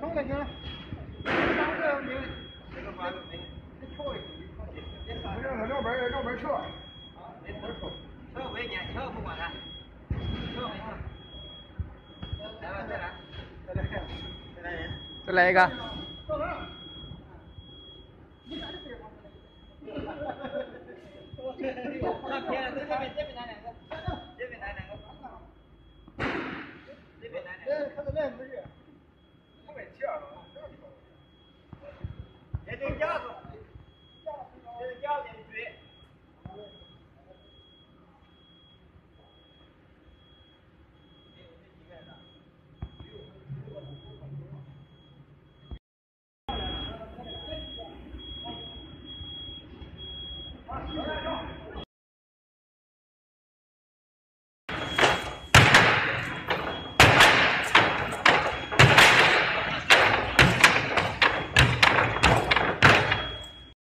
行了行，三个没，这，再跳一个，放心。他边绕边撤。啊，没多少，跳不会捡，不管他。来吧，再来，再来，再来人，再来一个。到哪？儿，